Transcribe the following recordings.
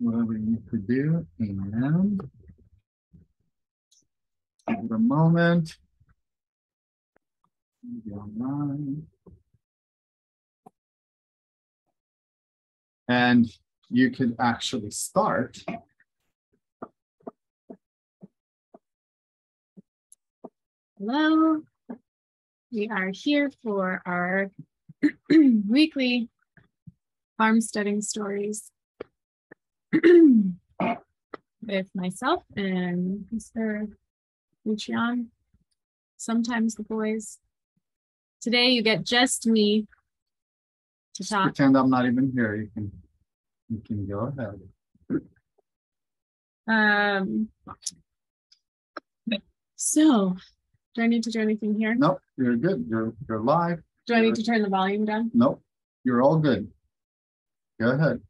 whatever you need to do and give it a moment. And you could actually start. Hello. We are here for our weekly farmsteading stories with myself and Mr. Lucian, sometimes the boys. Today you get just me to Just talk. pretend I'm not even here. You can, you can go ahead. Um, so, do I need to do anything here? Nope, you're good. You're, you're live. Do I need to turn the volume down? Nope, you're all good. Go ahead.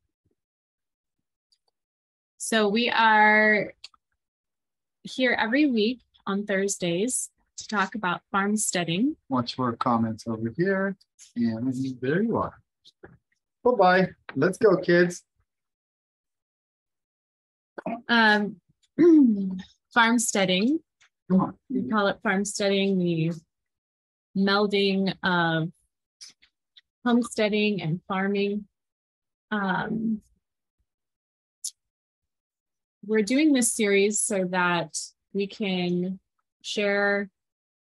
So we are here every week on Thursdays to talk about farmsteading. Watch for comments over here. And there you are. Bye-bye. Let's go, kids. Um, farmsteading, we call it farmsteading, the melding of homesteading and farming. Um, we're doing this series so that we can share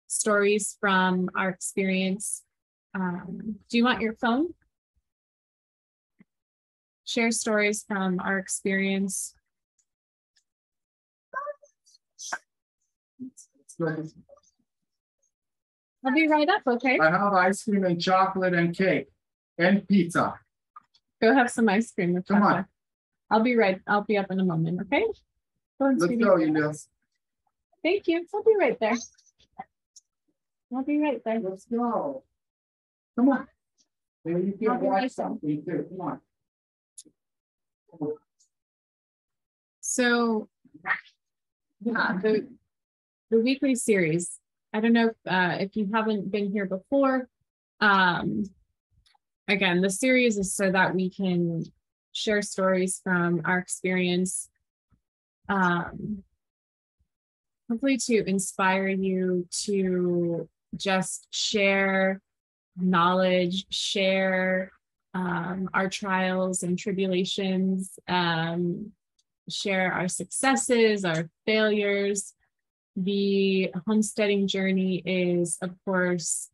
stories from our experience. Um, do you want your phone? Share stories from our experience I'll be right up, okay? I have ice cream and chocolate and cake and pizza. Go have some ice cream with Come on. I'll be right, I'll be up in a moment, okay? Go Let's go, Elias. Thank you. I'll be right there. I'll be right there. Let's go. Come on. Maybe you can be right watch there. something too. Come on. So, yeah, the, the weekly series, I don't know if, uh, if you haven't been here before. Um, again, the series is so that we can share stories from our experience. Um, hopefully to inspire you to just share knowledge, share um, our trials and tribulations, um, share our successes, our failures. The homesteading journey is, of course,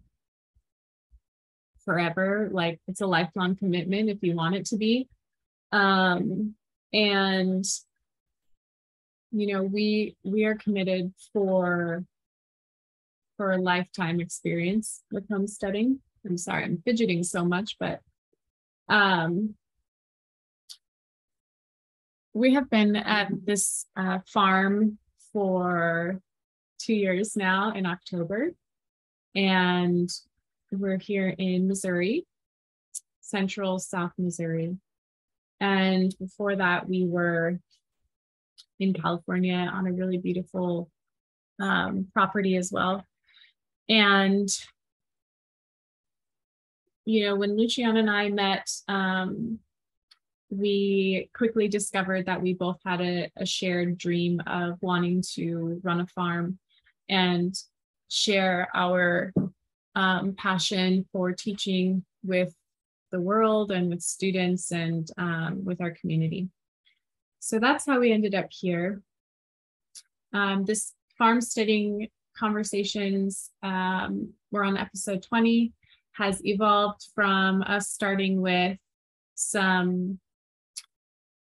forever. Like it's a lifelong commitment if you want it to be. Um, and you know, we we are committed for for a lifetime experience with homesteading. I'm sorry, I'm fidgeting so much, but um we have been at this uh, farm for two years now in October. And we're here in Missouri, central South Missouri. And before that, we were in California on a really beautiful um, property as well. And, you know, when Luciana and I met, um, we quickly discovered that we both had a, a shared dream of wanting to run a farm and share our um, passion for teaching with the world and with students and um, with our community. So that's how we ended up here. Um, this farmsteading conversations, um, we're on episode 20, has evolved from us starting with some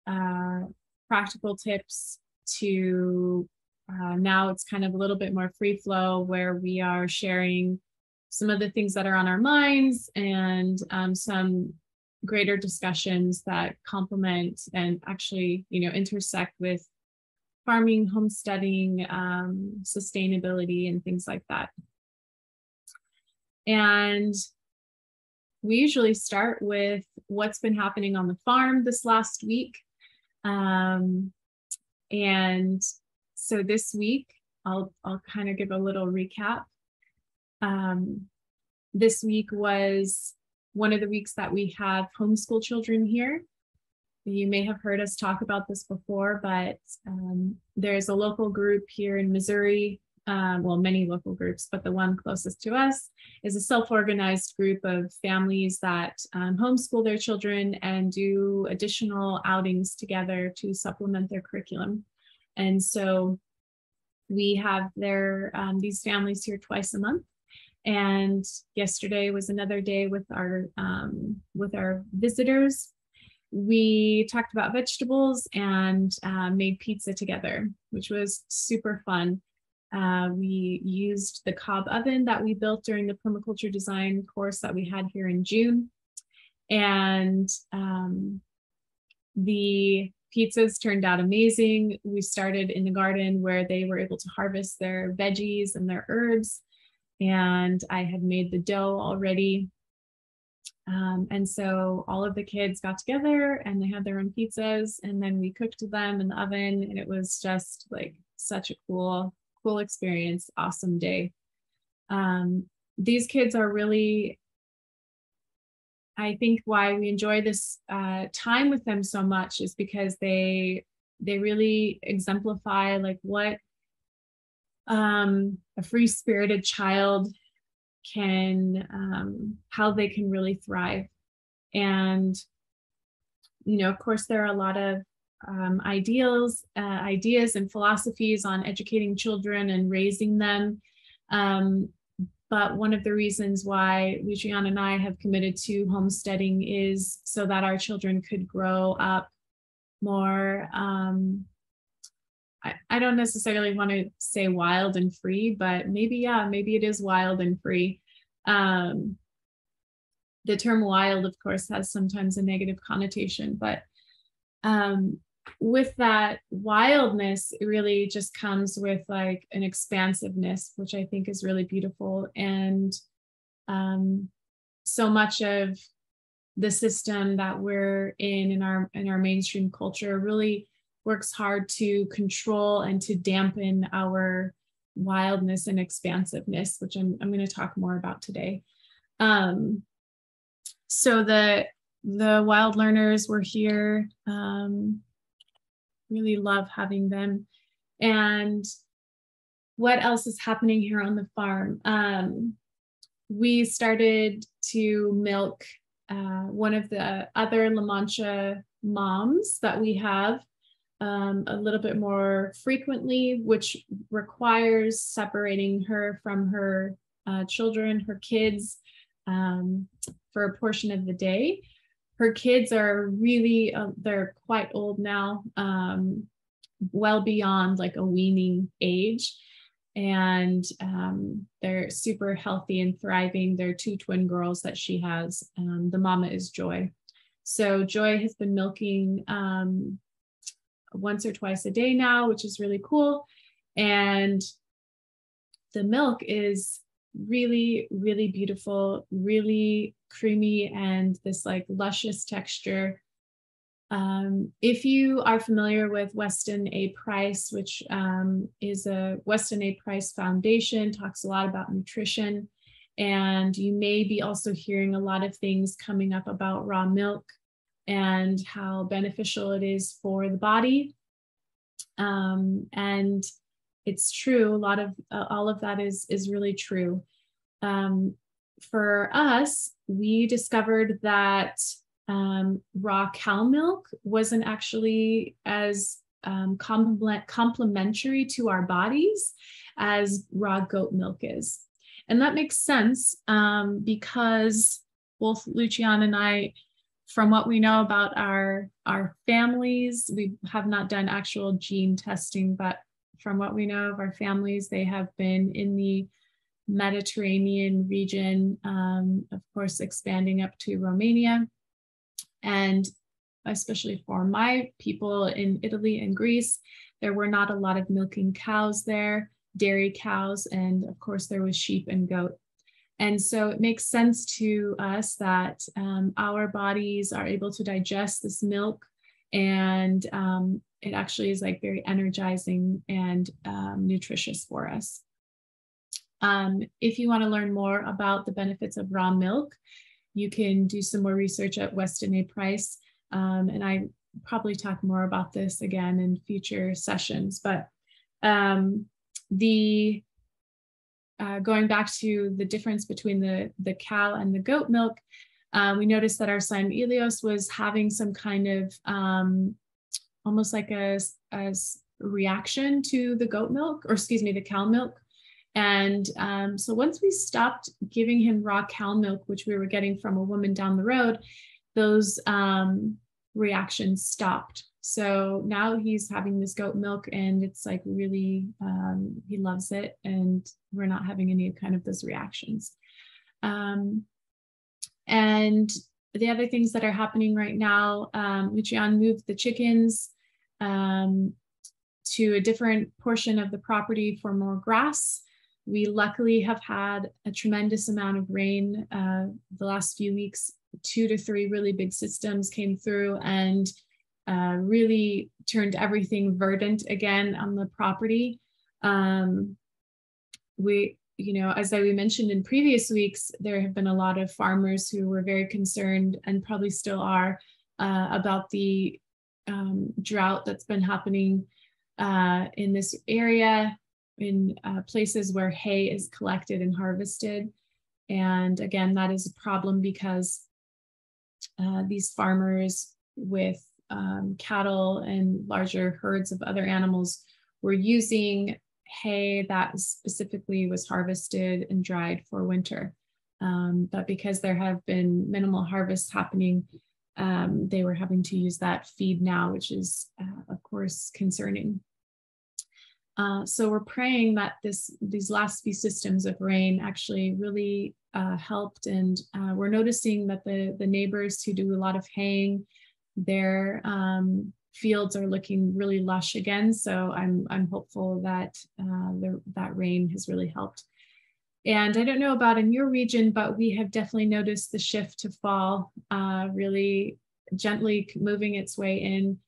uh, practical tips to uh, now it's kind of a little bit more free flow where we are sharing some of the things that are on our minds and um, some greater discussions that complement and actually you know intersect with farming homesteading um, sustainability and things like that. And we usually start with what's been happening on the farm this last week. Um, and so this week i'll i'll kind of give a little recap um, this week was one of the weeks that we have homeschool children here you may have heard us talk about this before, but um, there's a local group here in Missouri. Um, well, many local groups, but the one closest to us is a self-organized group of families that um, homeschool their children and do additional outings together to supplement their curriculum. And so we have their um, these families here twice a month and yesterday was another day with our um, with our visitors. We talked about vegetables and uh, made pizza together which was super fun. Uh, we used the cob oven that we built during the permaculture design course that we had here in june. And um, the pizzas turned out amazing. We started in the garden where they were able to harvest their veggies and their herbs and I had made the dough already. Um, and so all of the kids got together and they had their own pizzas and then we cooked them in the oven and it was just like such a cool, cool experience, awesome day. Um, these kids are really, I think why we enjoy this uh, time with them so much is because they, they really exemplify like what um, a free spirited child can, um, how they can really thrive. And, you know, of course, there are a lot of um, ideals, uh, ideas, and philosophies on educating children and raising them. Um, but one of the reasons why Luciana and I have committed to homesteading is so that our children could grow up more um, I, I don't necessarily want to say wild and free, but maybe, yeah, maybe it is wild and free. Um, the term wild, of course, has sometimes a negative connotation, but um, with that wildness, it really just comes with like an expansiveness, which I think is really beautiful. And um, so much of the system that we're in in our in our mainstream culture really works hard to control and to dampen our wildness and expansiveness, which I'm, I'm going to talk more about today. Um, so the the wild learners were here. Um, really love having them. And what else is happening here on the farm? Um, we started to milk uh, one of the other La Mancha moms that we have um, a little bit more frequently, which requires separating her from her uh, children, her kids, um, for a portion of the day. Her kids are really, uh, they're quite old now, um, well beyond like a weaning age. And um, they're super healthy and thriving. They're two twin girls that she has. Um, the mama is Joy. So Joy has been milking um, once or twice a day now, which is really cool. And the milk is really, really beautiful, really creamy, and this like luscious texture. Um, if you are familiar with Weston A. Price, which um, is a Weston A. Price Foundation, talks a lot about nutrition. And you may be also hearing a lot of things coming up about raw milk and how beneficial it is for the body. Um, and it's true. A lot of uh, all of that is is really true. Um, for us, we discovered that um, raw cow milk wasn't actually as um, complement, complementary to our bodies as raw goat milk is. And that makes sense um, because both Lucian and I from what we know about our our families we have not done actual gene testing but from what we know of our families they have been in the mediterranean region um, of course expanding up to romania. And especially for my people in italy and greece there were not a lot of milking cows there dairy cows and of course there was sheep and goat and so it makes sense to us that um, our bodies are able to digest this milk and um, it actually is like very energizing and um, nutritious for us. Um, if you want to learn more about the benefits of raw milk, you can do some more research at Weston A. Price. Um, and I probably talk more about this again in future sessions, but um, the uh, going back to the difference between the, the cow and the goat milk, uh, we noticed that our son Elios was having some kind of um, almost like a, a reaction to the goat milk, or excuse me, the cow milk. And um, so once we stopped giving him raw cow milk, which we were getting from a woman down the road, those um, reactions stopped. So now he's having this goat milk and it's like really, um, he loves it and we're not having any kind of those reactions. Um, and the other things that are happening right now, um, Lucian moved the chickens um, to a different portion of the property for more grass. We luckily have had a tremendous amount of rain uh, the last few weeks. Two to three really big systems came through and uh, really turned everything verdant again on the property. Um, we, you know, as I we mentioned in previous weeks, there have been a lot of farmers who were very concerned and probably still are uh, about the um, drought that's been happening uh, in this area in uh, places where hay is collected and harvested. And again, that is a problem because uh, these farmers with um, cattle and larger herds of other animals were using hay that specifically was harvested and dried for winter. Um, but because there have been minimal harvests happening, um, they were having to use that feed now, which is, uh, of course, concerning. Uh, so we're praying that this these last few systems of rain actually really uh, helped, and uh, we're noticing that the the neighbors who do a lot of haying, their um, fields are looking really lush again. So I'm I'm hopeful that uh, the, that rain has really helped. And I don't know about in your region, but we have definitely noticed the shift to fall uh, really gently moving its way in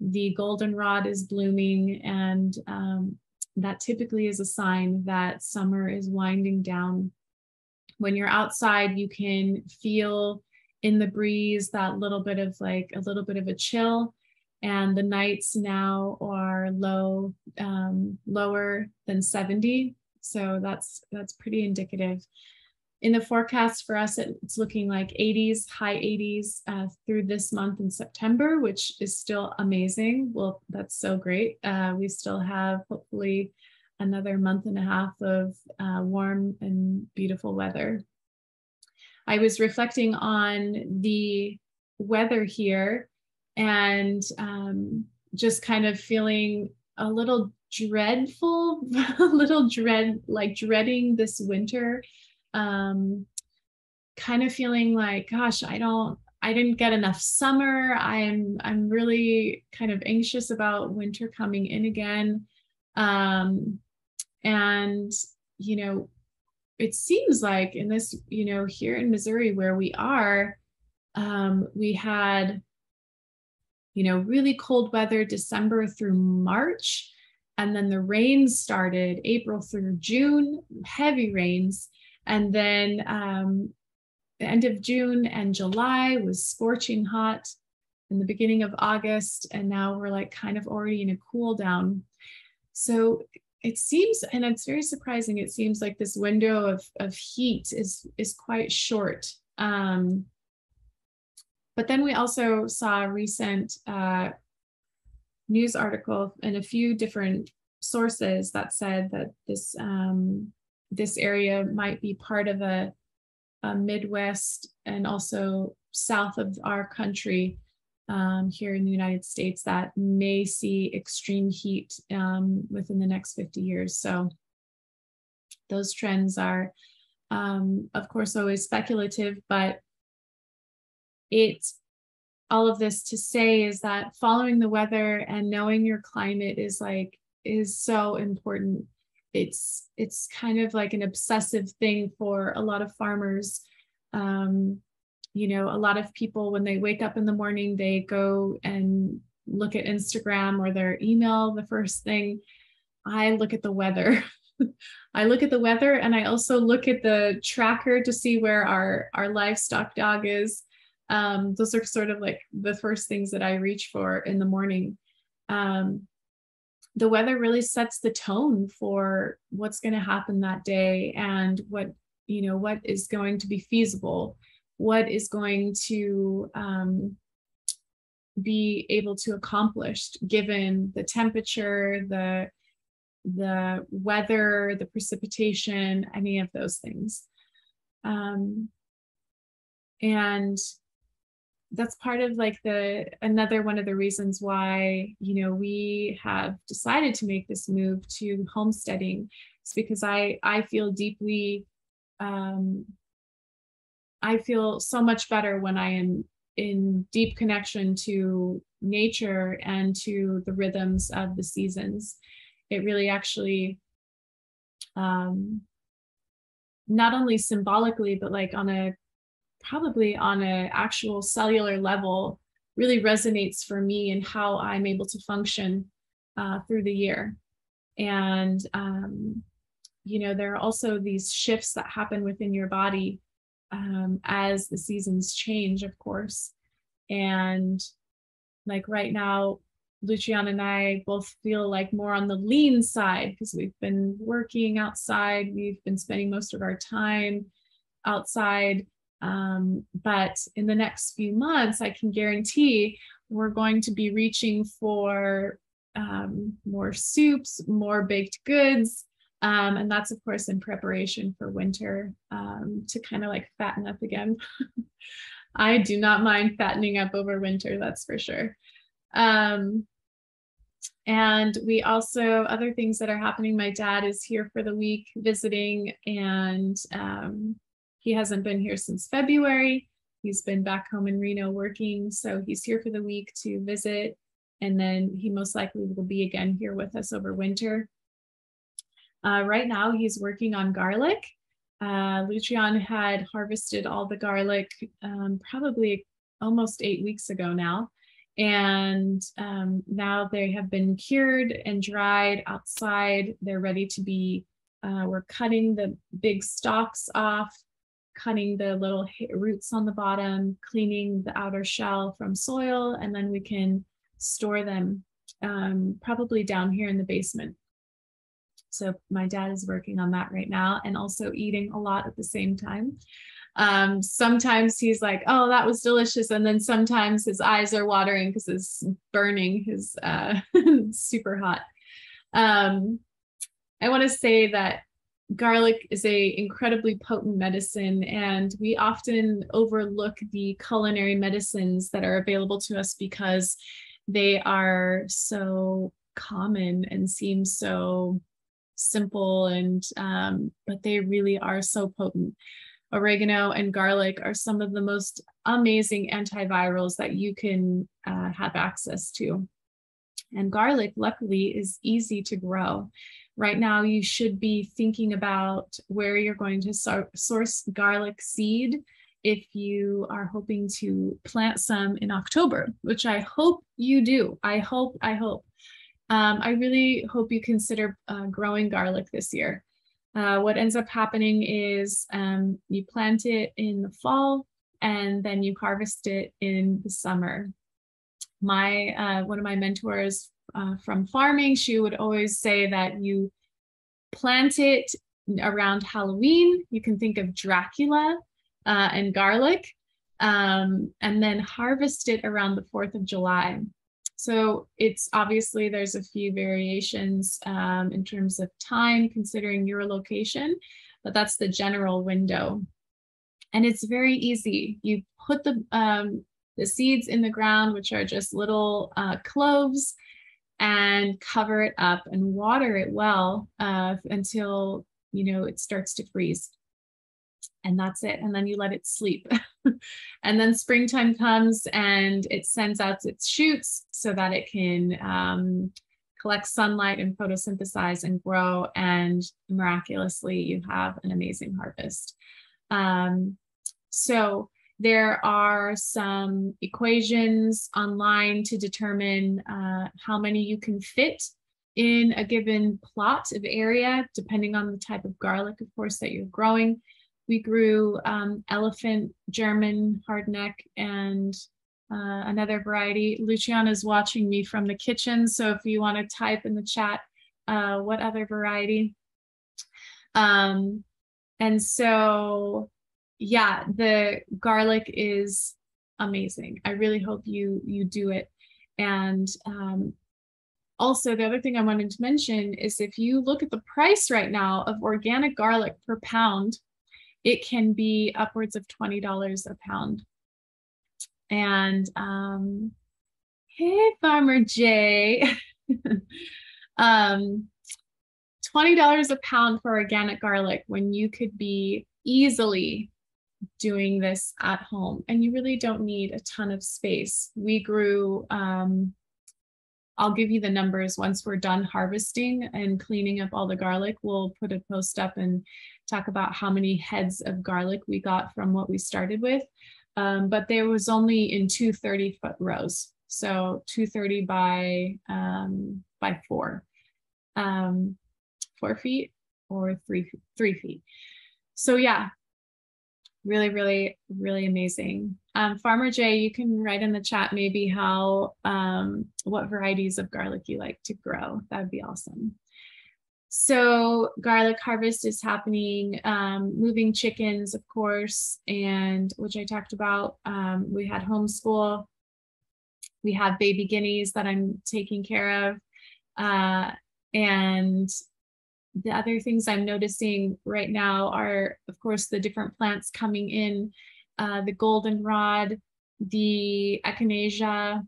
the goldenrod is blooming and um, that typically is a sign that summer is winding down. When you're outside, you can feel in the breeze that little bit of like a little bit of a chill. And the nights now are low, um, lower than 70. So that's that's pretty indicative in the forecast for us, it's looking like 80s, high 80s uh, through this month in September, which is still amazing. Well, that's so great. Uh, we still have hopefully another month and a half of uh, warm and beautiful weather. I was reflecting on the weather here and um, just kind of feeling a little dreadful, a little dread, like dreading this winter um, kind of feeling like, gosh, I don't, I didn't get enough summer. I'm, I'm really kind of anxious about winter coming in again. Um, and, you know, it seems like in this, you know, here in Missouri where we are, um, we had, you know, really cold weather December through March. And then the rains started April through June, heavy rains. And then um, the end of June and July was scorching hot in the beginning of August. And now we're like kind of already in a cool down. So it seems, and it's very surprising, it seems like this window of, of heat is, is quite short. Um, but then we also saw a recent uh, news article in a few different sources that said that this um, this area might be part of a, a Midwest and also south of our country um, here in the United States that may see extreme heat um, within the next 50 years. So those trends are, um, of course, always speculative, but it's all of this to say is that following the weather and knowing your climate is like is so important it's it's kind of like an obsessive thing for a lot of farmers um, you know a lot of people when they wake up in the morning they go and look at instagram or their email the first thing i look at the weather. I look at the weather and i also look at the tracker to see where our our livestock dog is. Um, those are sort of like the first things that I reach for in the morning. Um, the weather really sets the tone for what's going to happen that day and what you know what is going to be feasible what is going to um, be able to accomplish given the temperature the the weather the precipitation any of those things. Um, and that's part of like the another one of the reasons why you know we have decided to make this move to homesteading is because i i feel deeply um i feel so much better when i am in deep connection to nature and to the rhythms of the seasons it really actually um not only symbolically but like on a probably on an actual cellular level really resonates for me and how I'm able to function uh, through the year. And, um, you know, there are also these shifts that happen within your body um, as the seasons change, of course. And like right now, Luciana and I both feel like more on the lean side because we've been working outside. We've been spending most of our time outside. Um, but in the next few months, I can guarantee we're going to be reaching for um, more soups, more baked goods. Um, and that's, of course, in preparation for winter um, to kind of like fatten up again. I do not mind fattening up over winter, that's for sure. Um, and we also, other things that are happening, my dad is here for the week visiting, and um, he hasn't been here since February. He's been back home in Reno working. So he's here for the week to visit. And then he most likely will be again here with us over winter. Uh, right now, he's working on garlic. Uh, Lucian had harvested all the garlic um, probably almost eight weeks ago now. And um, now they have been cured and dried outside. They're ready to be, uh, we're cutting the big stalks off cutting the little roots on the bottom, cleaning the outer shell from soil, and then we can store them um, probably down here in the basement. So my dad is working on that right now and also eating a lot at the same time. Um, sometimes he's like, oh, that was delicious. And then sometimes his eyes are watering because it's burning his uh, super hot. Um, I want to say that garlic is a incredibly potent medicine and we often overlook the culinary medicines that are available to us because they are so common and seem so simple and um, but they really are so potent oregano and garlic are some of the most amazing antivirals that you can uh, have access to and garlic luckily is easy to grow right now you should be thinking about where you're going to so- source garlic seed if you are hoping to plant some in October, which I hope you do. I hope, I hope. Um, I really hope you consider uh, growing garlic this year. Uh, what ends up happening is um, you plant it in the fall and then you harvest it in the summer. My uh, one of my mentors uh, from farming, she would always say that you plant it around Halloween. You can think of Dracula uh, and garlic, um, and then harvest it around the 4th of July. So it's obviously there's a few variations um, in terms of time considering your location, but that's the general window. And it's very easy. You put the um, the seeds in the ground, which are just little uh, cloves, and cover it up and water it well uh, until you know it starts to freeze and that's it and then you let it sleep and then springtime comes and it sends out its shoots so that it can um, collect sunlight and photosynthesize and grow and miraculously you have an amazing harvest um, so there are some equations online to determine uh, how many you can fit in a given plot of area, depending on the type of garlic, of course, that you're growing. We grew um, elephant, German, hardneck, and uh, another variety. Luciana's watching me from the kitchen, so if you want to type in the chat, uh, what other variety? Um, and so, yeah, the garlic is amazing. I really hope you you do it. And um, also, the other thing I wanted to mention is if you look at the price right now of organic garlic per pound, it can be upwards of $20 a pound. And um, hey, Farmer Jay. um, $20 a pound for organic garlic when you could be easily doing this at home and you really don't need a ton of space. We grew, um, I'll give you the numbers once we're done harvesting and cleaning up all the garlic. We'll put a post up and talk about how many heads of garlic we got from what we started with. Um, but there was only in two 30 foot rows. So 230 by, um, by four, um, four feet or three, three feet. So yeah, really, really, really amazing. Um, Farmer Jay, you can write in the chat maybe how, um, what varieties of garlic you like to grow. That would be awesome. So garlic harvest is happening, um, moving chickens, of course, and which I talked about. Um, we had homeschool. We have baby guineas that I'm taking care of. Uh, and the other things I'm noticing right now are, of course, the different plants coming in, uh, the goldenrod, the echinacea.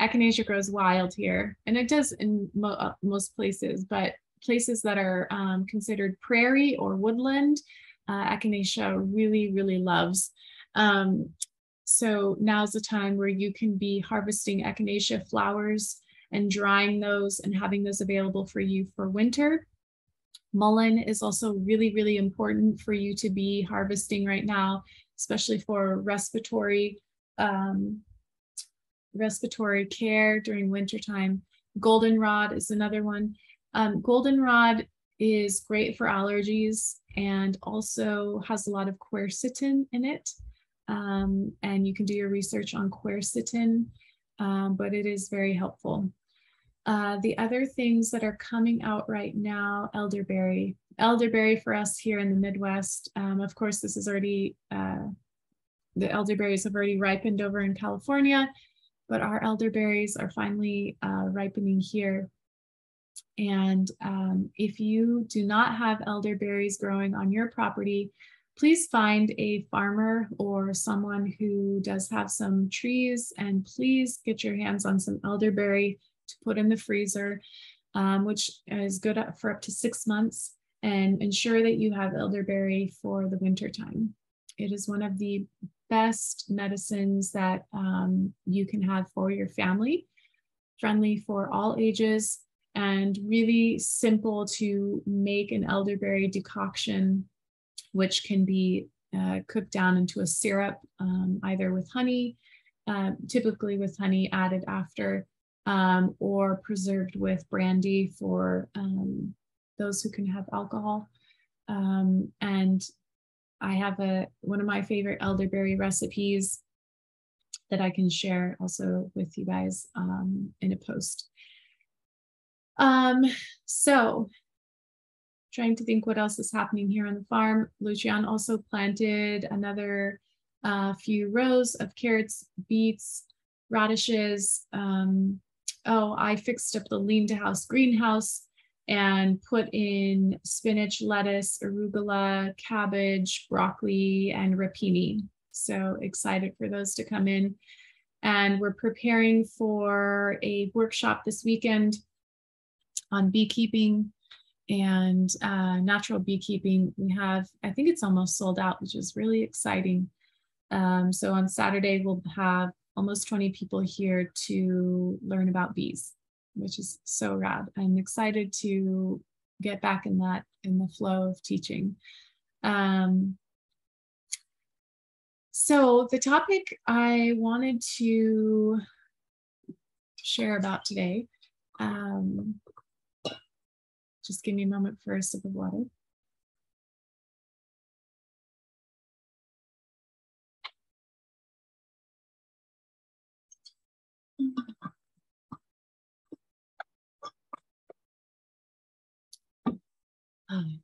Echinacea grows wild here, and it does in mo uh, most places, but places that are um, considered prairie or woodland, uh, echinacea really, really loves. Um, so now's the time where you can be harvesting echinacea flowers and drying those and having those available for you for winter. Mullein is also really, really important for you to be harvesting right now, especially for respiratory um, respiratory care during wintertime. Goldenrod is another one. Um, goldenrod is great for allergies and also has a lot of quercetin in it. Um, and you can do your research on quercetin, um, but it is very helpful. Uh, the other things that are coming out right now, elderberry. Elderberry for us here in the Midwest. Um, of course, this is already, uh, the elderberries have already ripened over in California, but our elderberries are finally uh, ripening here. And um, if you do not have elderberries growing on your property, please find a farmer or someone who does have some trees and please get your hands on some elderberry to put in the freezer, um, which is good for up to six months and ensure that you have elderberry for the winter time. It is one of the best medicines that um, you can have for your family, friendly for all ages, and really simple to make an elderberry decoction, which can be uh, cooked down into a syrup, um, either with honey, uh, typically with honey added after, um, or preserved with brandy for um, those who can have alcohol. Um, and I have a one of my favorite elderberry recipes that I can share also with you guys um, in a post. Um, so trying to think what else is happening here on the farm. Lucian also planted another uh, few rows of carrots, beets, radishes, um, oh, I fixed up the lean to house greenhouse and put in spinach, lettuce, arugula, cabbage, broccoli, and rapini. So excited for those to come in. And we're preparing for a workshop this weekend on beekeeping and uh, natural beekeeping. We have, I think it's almost sold out, which is really exciting. Um, so on Saturday, we'll have almost 20 people here to learn about bees, which is so rad. I'm excited to get back in that in the flow of teaching. Um, so the topic I wanted to share about today, um, just give me a moment for a sip of water.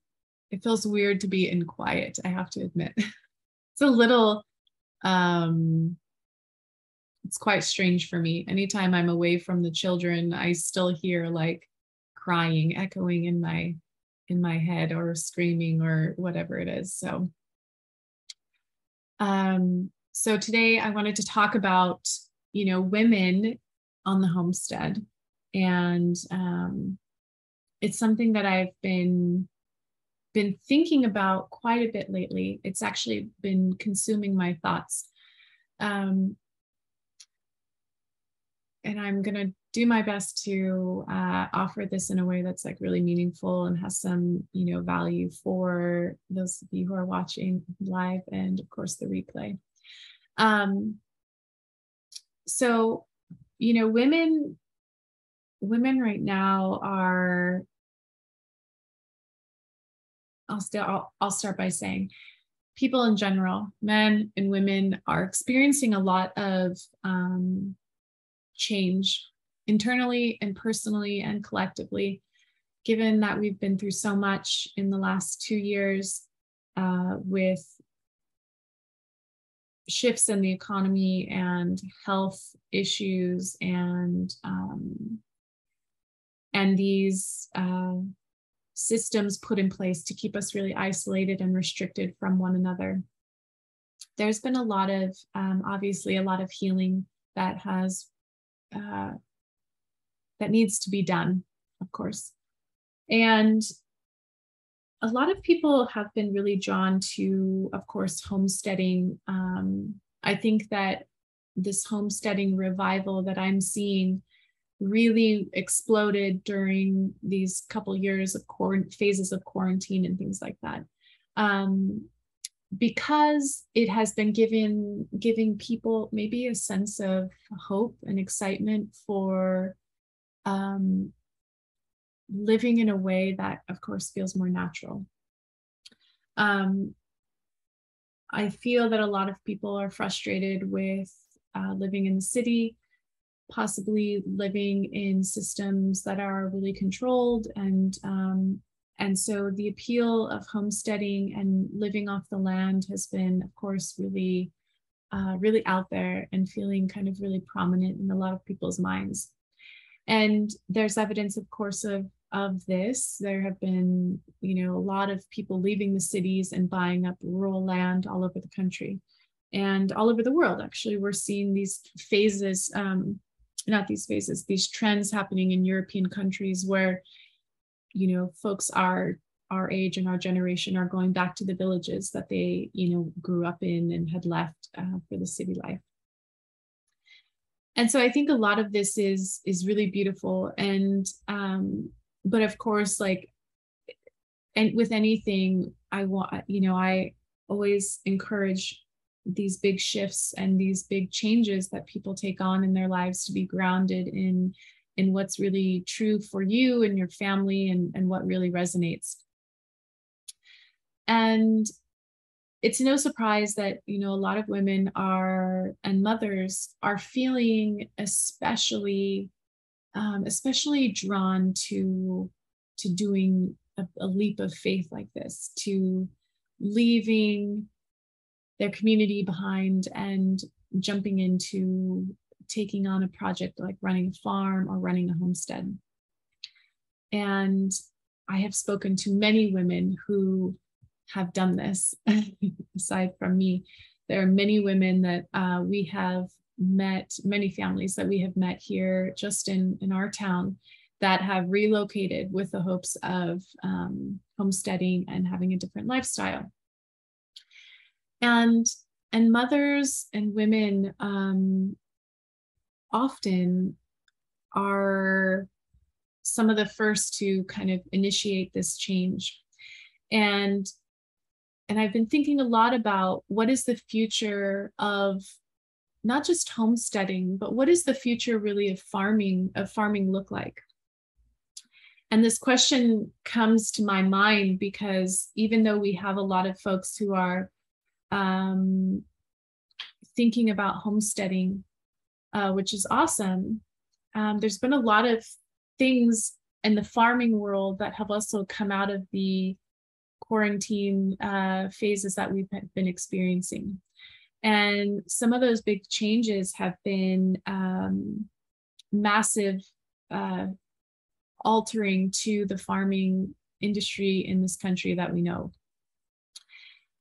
It feels weird to be in quiet, I have to admit. it's a little, um, it's quite strange for me. Anytime I'm away from the children, I still hear like crying echoing in my in my head or screaming or whatever it is. So um so today I wanted to talk about, you know, women on the homestead and um it's something that I've been been thinking about quite a bit lately. It's actually been consuming my thoughts. Um, and I'm going to do my best to uh, offer this in a way that's like really meaningful and has some, you know, value for those of you who are watching live and of course the replay. Um, so, you know, women, women right now are I'll still I'll, I'll start by saying people in general, men and women, are experiencing a lot of um, change internally and personally and collectively. Given that we've been through so much in the last two years uh, with shifts in the economy and health issues and um, and these uh, systems put in place to keep us really isolated and restricted from one another. There's been a lot of, um, obviously, a lot of healing that has, uh, that needs to be done, of course. And a lot of people have been really drawn to, of course, homesteading. Um, I think that this homesteading revival that I'm seeing really exploded during these couple years of quarant- phases of quarantine and things like that um, because it has been given giving people maybe a sense of hope and excitement for um, living in a way that of course feels more natural. Um, i feel that a lot of people are frustrated with uh, living in the city possibly living in systems that are really controlled and um, and so the appeal of homesteading and living off the land has been of course really uh, really out there and feeling kind of really prominent in a lot of people's minds and there's evidence of course of of this there have been you know a lot of people leaving the cities and buying up rural land all over the country and all over the world actually we're seeing these phases um, not these phases, these trends happening in European countries where, you know, folks are our age and our generation are going back to the villages that they, you know, grew up in and had left uh, for the city life. And so I think a lot of this is is really beautiful. And um, but of course, like, and with anything, I want, you know, I always encourage these big shifts and these big changes that people take on in their lives to be grounded in in what's really true for you and your family and, and what really resonates and it's no surprise that you know a lot of women are and mothers are feeling especially um, especially drawn to to doing a, a leap of faith like this to leaving their community behind and jumping into taking on a project like running a farm or running a homestead. And I have spoken to many women who have done this, aside from me. There are many women that uh, we have met, many families that we have met here just in, in our town that have relocated with the hopes of um, homesteading and having a different lifestyle and and mothers and women um, often are some of the first to kind of initiate this change and and i've been thinking a lot about what is the future of not just homesteading but what is the future really of farming of farming look like and this question comes to my mind because even though we have a lot of folks who are um, thinking about homesteading, uh, which is awesome. Um, there's been a lot of things in the farming world that have also come out of the quarantine uh, phases that we've been experiencing. And some of those big changes have been um, massive uh, altering to the farming industry in this country that we know.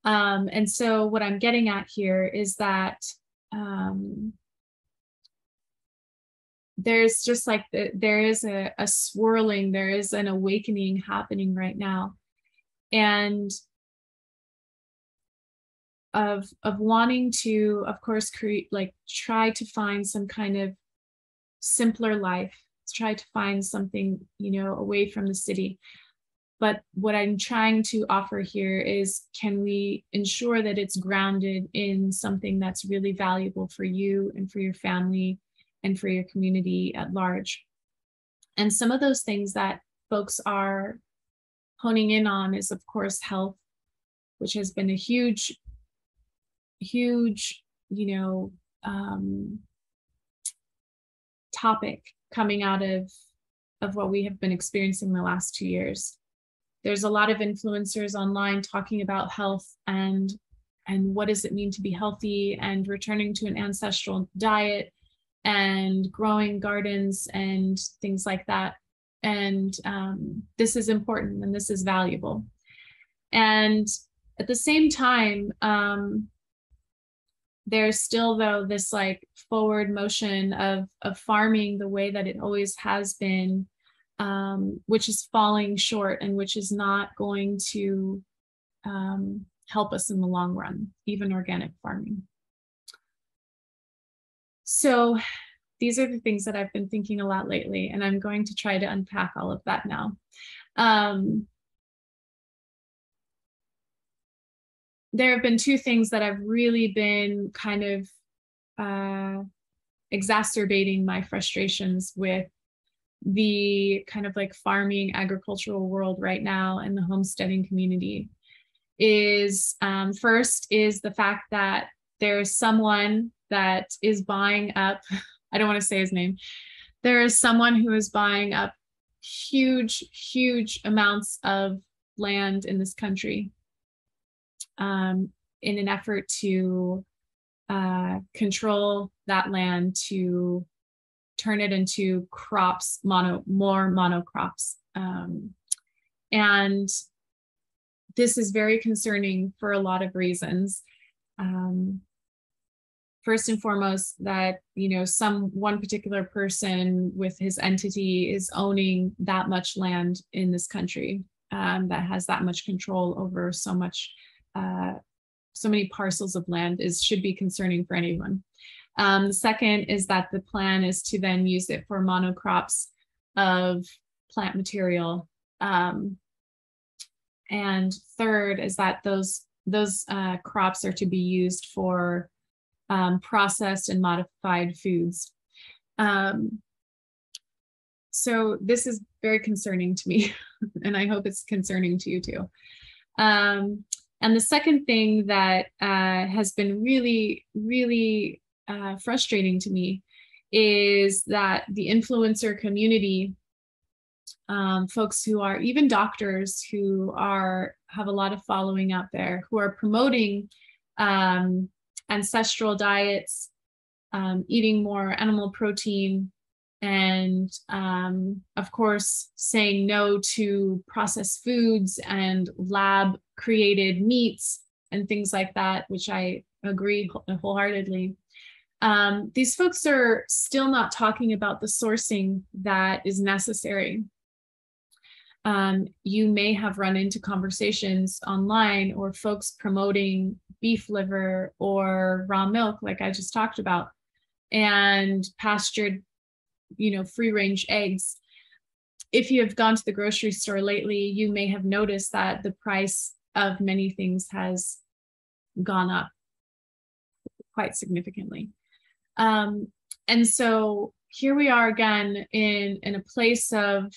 Um, and so what I'm getting at here is that um, there's just like the, there is a, a swirling, there is an awakening happening right now. And of of wanting to of course create like try to find some kind of simpler life try to find something you know away from the city. But what i'm trying to offer here is can we ensure that it's grounded in something that's really valuable for you and for your family and for your community at large? And some of those things that folks are honing in on is of course health which has been a huge huge you know um, topic coming out of of what we have been experiencing the last two years. There's a lot of influencers online talking about health and and what does it mean to be healthy and returning to an ancestral diet and growing gardens and things like that and um, this is important and this is valuable. And at the same time um, there's still though this like forward motion of of farming the way that it always has been um, which is falling short and which is not going to um, help us in the long run even organic farming. So these are the things that i've been thinking a lot lately and i'm going to try to unpack all of that now. Um, there have been two things that have really been kind of uh, exacerbating my frustrations with the kind of like farming agricultural world right now and the homesteading community is um, first is the fact that there's someone that is buying up i don't want to say his name there is someone who is buying up huge huge amounts of land in this country um, in an effort to uh, control that land to turn it into crops, mono, more monocrops. Um, and this is very concerning for a lot of reasons. Um, first and foremost, that you know some one particular person with his entity is owning that much land in this country um, that has that much control over so much uh, so many parcels of land is should be concerning for anyone. Um, the second is that the plan is to then use it for monocrops of plant material. Um, and third is that those those uh, crops are to be used for um, processed and modified foods. Um, so this is very concerning to me, and I hope it's concerning to you too. Um, and the second thing that uh, has been really, really uh, frustrating to me is that the influencer community, um, folks who are even doctors who are have a lot of following out there, who are promoting um, ancestral diets, um, eating more animal protein, and um, of course saying no to processed foods and lab created meats and things like that which i agree wholeheartedly. Um, these folks are still not talking about the sourcing that is necessary um, you may have run into conversations online or folks promoting beef liver or raw milk like i just talked about and pastured you know, free range eggs. If you have gone to the grocery store lately, you may have noticed that the price of many things has gone up quite significantly. Um, and so here we are again in, in a place of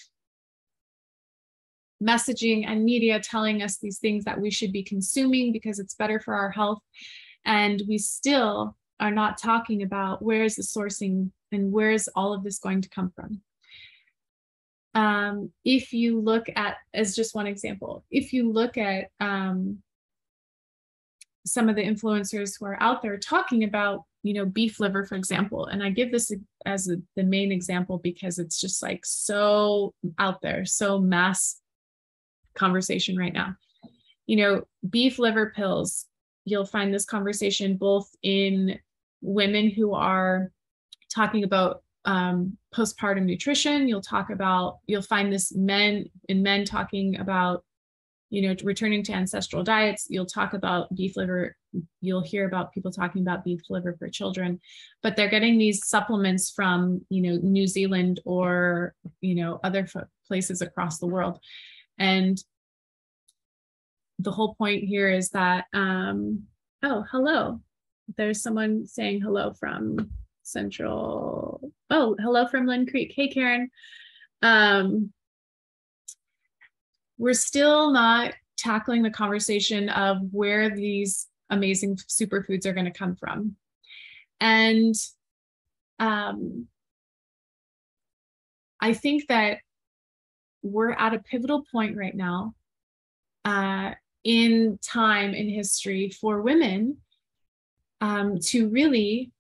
messaging and media telling us these things that we should be consuming because it's better for our health. And we still are not talking about where is the sourcing and where is all of this going to come from. Um, if you look at, as just one example, if you look at um, some of the influencers who are out there talking about, you know, beef liver, for example, and I give this as the main example because it's just like so out there, so mass conversation right now. You know, beef liver pills, you'll find this conversation both in women who are talking about um, postpartum nutrition. You'll talk about, you'll find this men in men talking about, you know, returning to ancestral diets. You'll talk about beef liver. You'll hear about people talking about beef liver for children, but they're getting these supplements from, you know, New Zealand or, you know, other places across the world. And the whole point here is that, um, oh, hello. There's someone saying hello from Central. Oh, hello from Lynn Creek. Hey, Karen. Um, we're still not tackling the conversation of where these amazing superfoods are going to come from. And um, I think that we're at a pivotal point right now uh, in time in history for women um, to really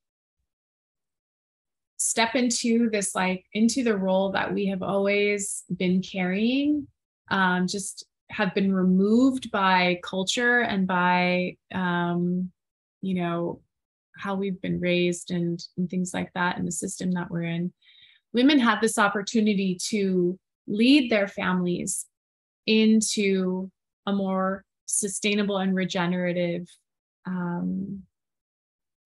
step into this like into the role that we have always been carrying um, just have been removed by culture and by um, you know how we've been raised and, and things like that and the system that we're in. Women have this opportunity to lead their families into a more sustainable and regenerative um,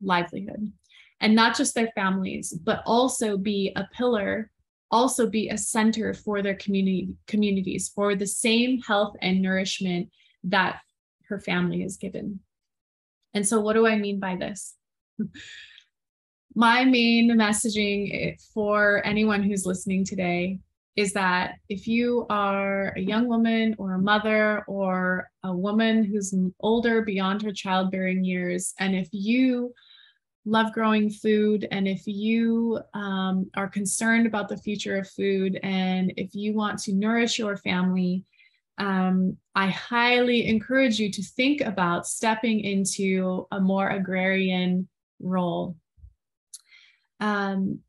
livelihood and not just their families, but also be a pillar, also be a center for their community communities for the same health and nourishment that her family is given. And so, what do I mean by this? My main messaging for anyone who's listening today is that if you are a young woman or a mother or a woman who's older beyond her childbearing years, and if you love growing food and if you um, are concerned about the future of food and if you want to nourish your family, um, I highly encourage you to think about stepping into a more agrarian role. Um,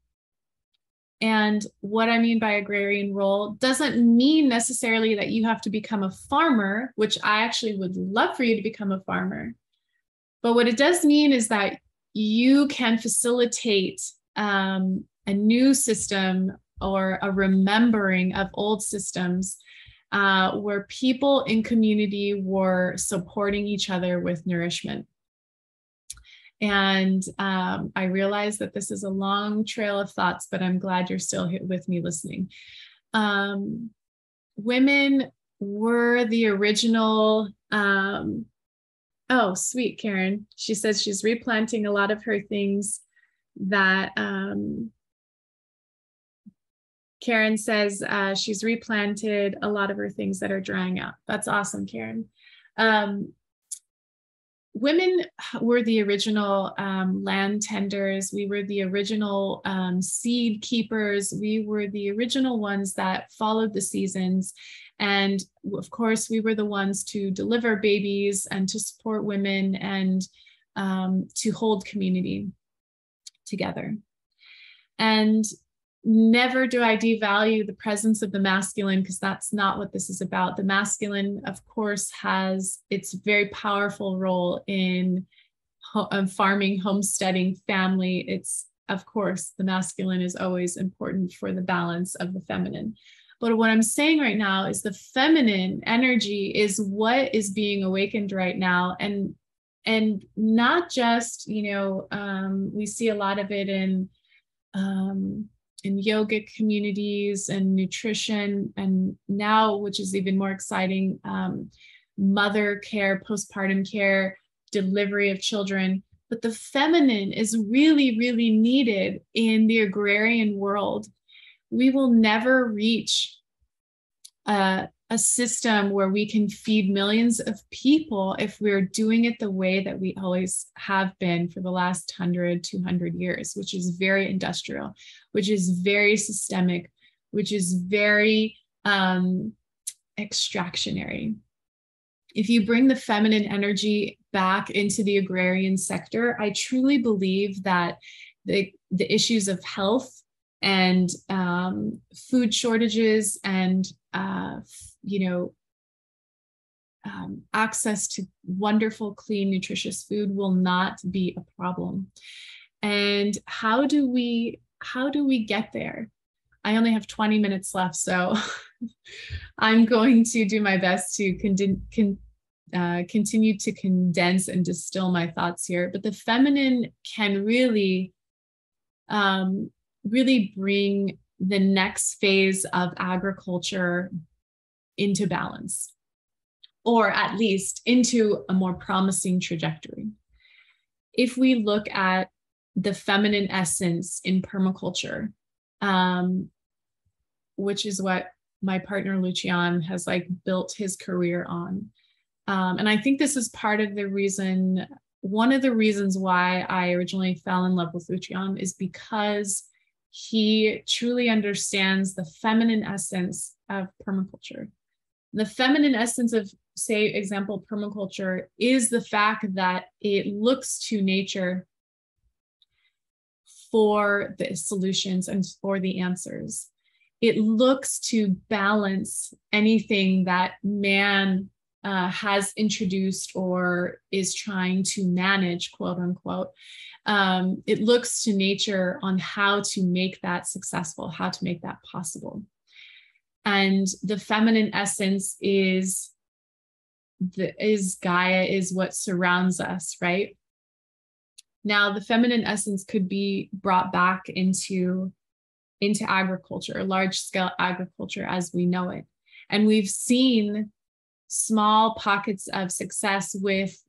and what I mean by agrarian role doesn't mean necessarily that you have to become a farmer, which I actually would love for you to become a farmer. But what it does mean is that you can facilitate um, a new system or a remembering of old systems uh, where people in community were supporting each other with nourishment. And um, I realize that this is a long trail of thoughts, but I'm glad you're still here with me listening. Um, women were the original um, Oh, sweet, Karen. She says she's replanting a lot of her things that um, Karen says uh, she's replanted a lot of her things that are drying out. That's awesome, Karen. Um, women were the original um, land tenders. We were the original um, seed keepers. We were the original ones that followed the seasons. And of course, we were the ones to deliver babies and to support women and um, to hold community together. And never do I devalue the presence of the masculine because that's not what this is about. The masculine, of course, has its very powerful role in ho- um, farming, homesteading, family. It's, of course, the masculine is always important for the balance of the feminine. But what I'm saying right now is the feminine energy is what is being awakened right now. And and not just, you know, um, we see a lot of it in um, in yogic communities and nutrition, and now, which is even more exciting, um, mother care, postpartum care, delivery of children. But the feminine is really, really needed in the agrarian world we will never reach a, a system where we can feed millions of people if we're doing it the way that we always have been for the last 100 200 years which is very industrial which is very systemic which is very um, extractionary. If you bring the feminine energy back into the agrarian sector i truly believe that the, the issues of health and um, food shortages and uh, you know um, access to wonderful clean nutritious food will not be a problem. And how do we how do we get there? I only have 20 minutes left so i'm going to do my best to con- con- uh, continue to condense and distill my thoughts here. But the feminine can really um, really bring the next phase of agriculture into balance, or at least into a more promising trajectory. If we look at the feminine essence in permaculture, um, which is what my partner Lucian has like built his career on. Um, and I think this is part of the reason, one of the reasons why I originally fell in love with Lucian is because he truly understands the feminine essence of permaculture. The feminine essence of, say, example, permaculture is the fact that it looks to nature for the solutions and for the answers. It looks to balance anything that man uh, has introduced or is trying to manage, quote unquote, um, it looks to nature on how to make that successful, how to make that possible. And the feminine essence is the is Gaia is what surrounds us, right? Now, the feminine essence could be brought back into into agriculture, large scale agriculture as we know it. And we've seen small pockets of success with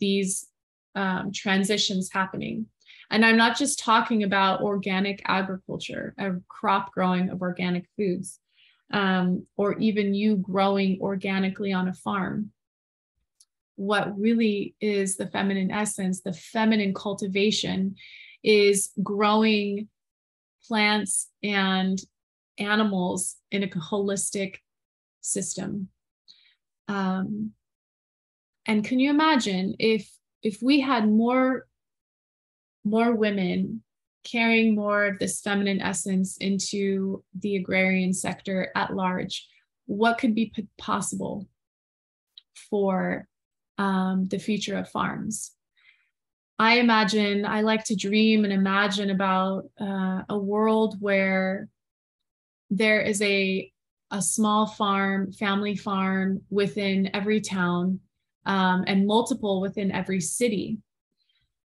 these um, transitions happening. And I'm not just talking about organic agriculture, of crop growing of organic foods, um, or even you growing organically on a farm. What really is the feminine essence, the feminine cultivation, is growing plants and animals in a holistic system. Um, and can you imagine if if we had more more women carrying more of this feminine essence into the agrarian sector at large, what could be possible for um, the future of farms? I imagine, I like to dream and imagine about uh, a world where there is a, a small farm, family farm within every town um, and multiple within every city.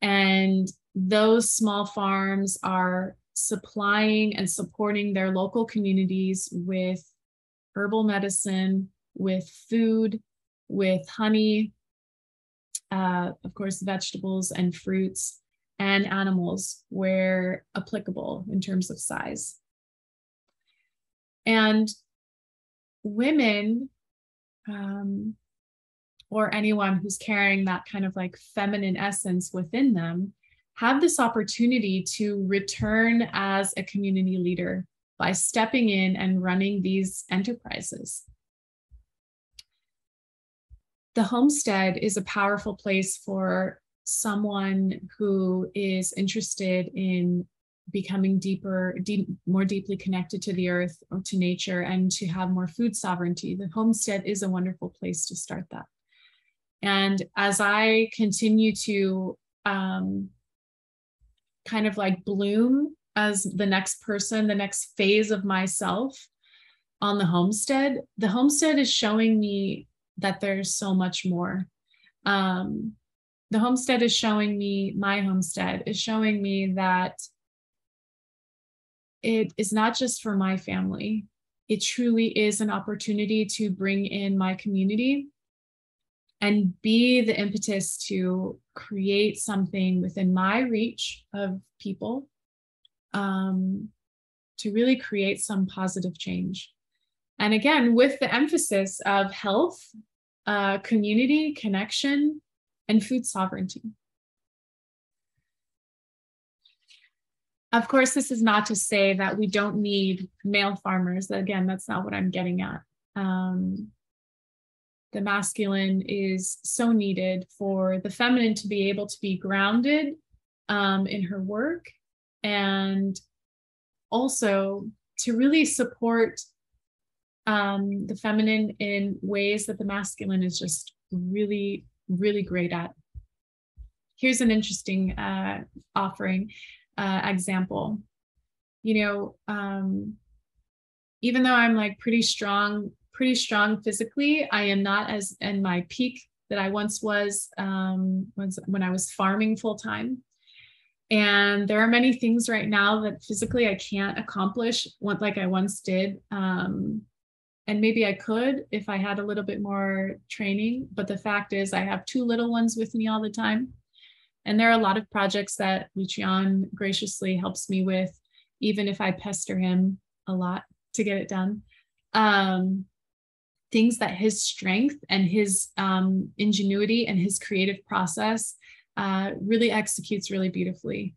And those small farms are supplying and supporting their local communities with herbal medicine, with food, with honey, uh, of course, vegetables and fruits, and animals where applicable in terms of size. And women um, or anyone who's carrying that kind of like feminine essence within them have this opportunity to return as a community leader by stepping in and running these enterprises. The homestead is a powerful place for someone who is interested in becoming deeper, deep, more deeply connected to the earth or to nature and to have more food sovereignty. The homestead is a wonderful place to start that. And as I continue to um, kind of like bloom as the next person, the next phase of myself on the homestead, the homestead is showing me that there's so much more. Um, the homestead is showing me, my homestead is showing me that it is not just for my family. It truly is an opportunity to bring in my community and be the impetus to create something within my reach of people um, to really create some positive change. And again, with the emphasis of health, uh, community, connection, and food sovereignty. Of course, this is not to say that we don't need male farmers. Again, that's not what I'm getting at. Um, the masculine is so needed for the feminine to be able to be grounded um, in her work and also to really support um, the feminine in ways that the masculine is just really, really great at. Here's an interesting uh, offering uh, example. You know, um, even though I'm like pretty strong, pretty strong physically, I am not as in my peak that I once was um, when I was farming full time. And there are many things right now that physically I can't accomplish like I once did. Um, and maybe I could if I had a little bit more training. But the fact is, I have two little ones with me all the time. And there are a lot of projects that Lucian graciously helps me with, even if I pester him a lot to get it done. Um, things that his strength and his um, ingenuity and his creative process uh, really executes really beautifully.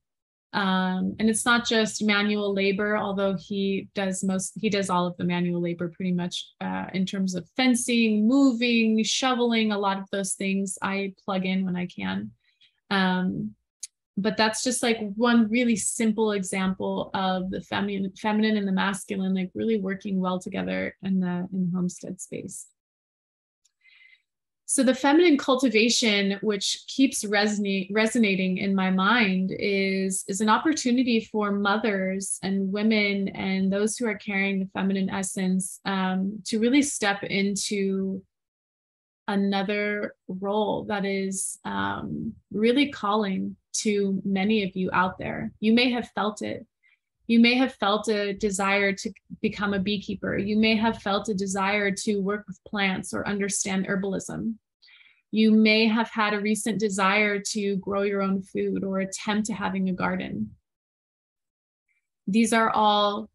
Um, and it's not just manual labor, although he does most, he does all of the manual labor pretty much uh, in terms of fencing, moving, shoveling, a lot of those things I plug in when I can. Um, but that's just like one really simple example of the feminine, feminine and the masculine, like really working well together in the in homestead space. So the feminine cultivation, which keeps resonate, resonating in my mind, is, is an opportunity for mothers and women and those who are carrying the feminine essence um, to really step into another role that is um, really calling to many of you out there. You may have felt it. You may have felt a desire to become a beekeeper. You may have felt a desire to work with plants or understand herbalism. You may have had a recent desire to grow your own food or attempt to having a garden. These are all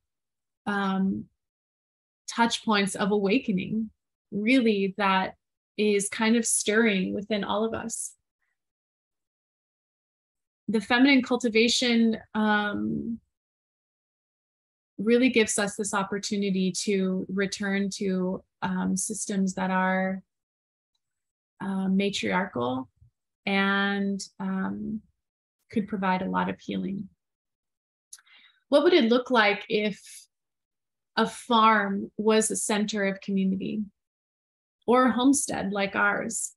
um, touch points of awakening, really, that is kind of stirring within all of us. The feminine cultivation um, really gives us this opportunity to return to um, systems that are uh, matriarchal and um, could provide a lot of healing. What would it look like if a farm was a center of community? Or a homestead like ours.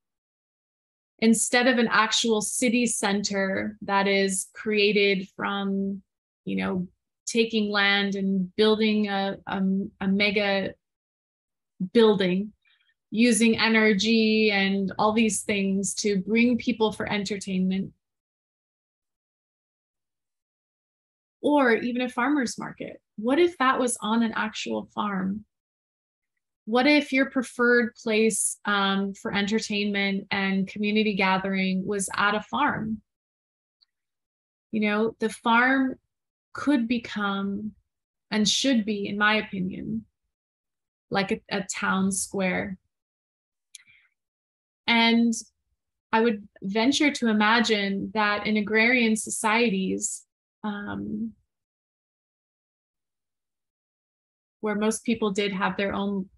Instead of an actual city center that is created from, you know, taking land and building a, a, a mega building, using energy and all these things to bring people for entertainment. Or even a farmer's market. What if that was on an actual farm? What if your preferred place um, for entertainment and community gathering was at a farm? You know, the farm could become and should be, in my opinion, like a, a town square. And I would venture to imagine that in agrarian societies, um, where most people did have their own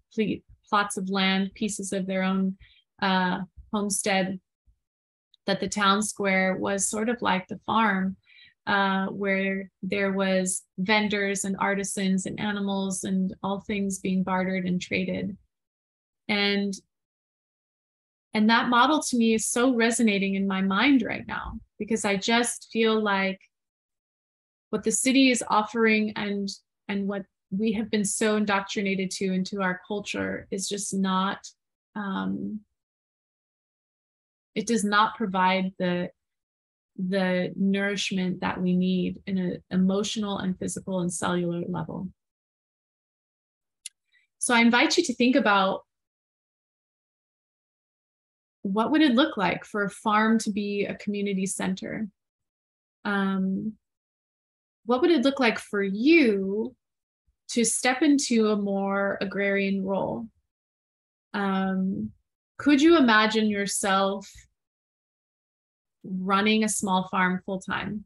plots of land, pieces of their own uh, homestead, that the town square was sort of like the farm, uh, where there was vendors and artisans and animals and all things being bartered and traded. And and that model to me is so resonating in my mind right now because I just feel like what the city is offering and and what we have been so indoctrinated to into our culture is just not um, it does not provide the the nourishment that we need in an emotional and physical and cellular level. So i invite you to think about what would it look like for a farm to be a community center? Um, what would it look like for you to step into a more agrarian role. Um, could you imagine yourself running a small farm full time?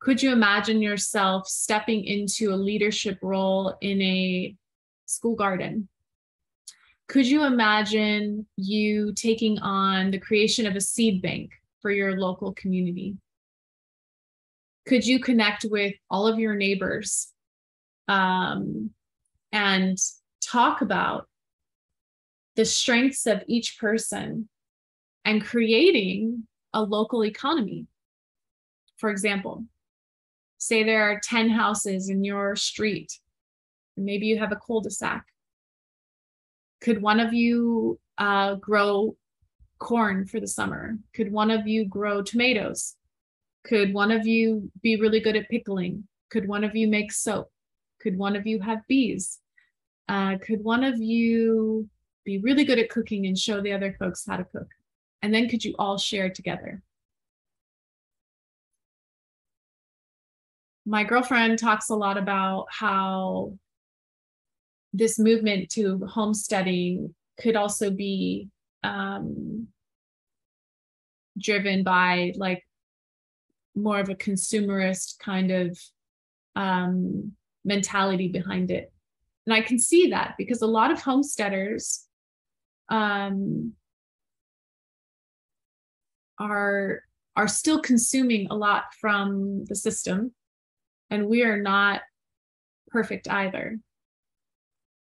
Could you imagine yourself stepping into a leadership role in a school garden? Could you imagine you taking on the creation of a seed bank for your local community? Could you connect with all of your neighbors um, and talk about the strengths of each person and creating a local economy? For example, say there are 10 houses in your street, maybe you have a cul-de-sac. Could one of you uh, grow corn for the summer? Could one of you grow tomatoes? Could one of you be really good at pickling? Could one of you make soap? Could one of you have bees? Uh, could one of you be really good at cooking and show the other folks how to cook? And then could you all share together? My girlfriend talks a lot about how this movement to homesteading could also be um, driven by like more of a consumerist kind of um, mentality behind it. And I can see that because a lot of homesteaders um, are are still consuming a lot from the system, and we are not perfect either.